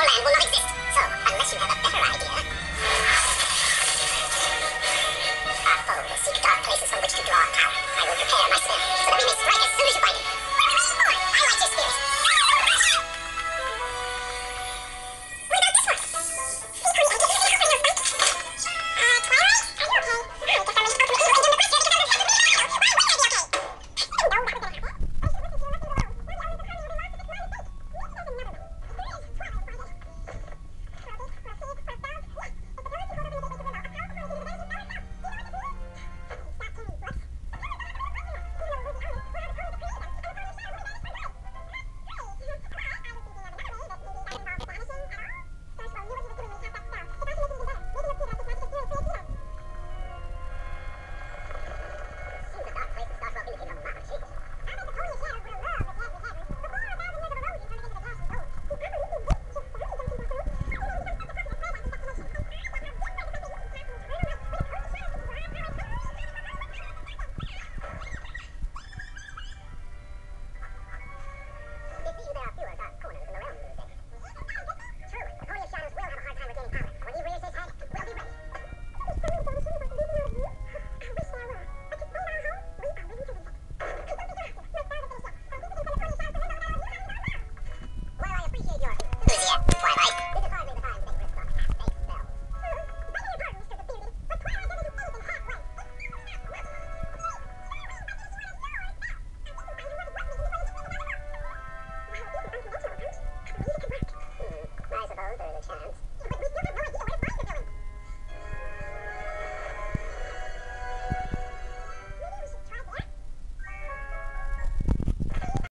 con này con